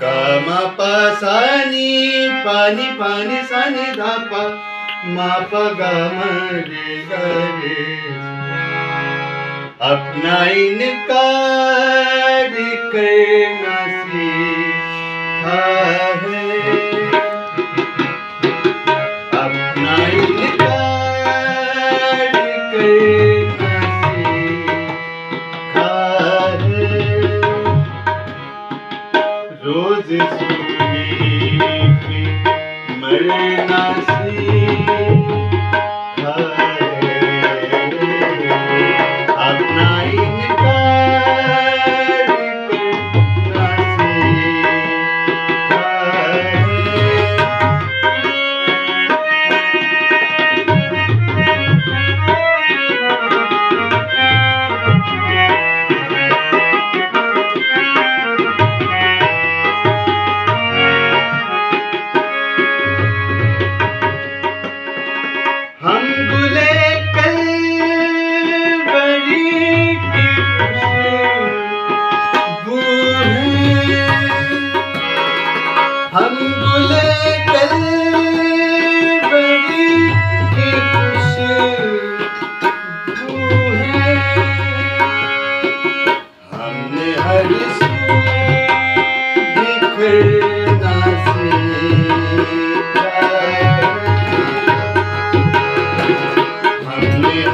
गम पसानी, पानी पानी, सानी धाप, माप गम रे गरे अपना इनकार करना है। अपना इनकार रोज सुनी मरना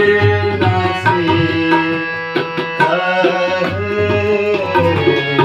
Thank you.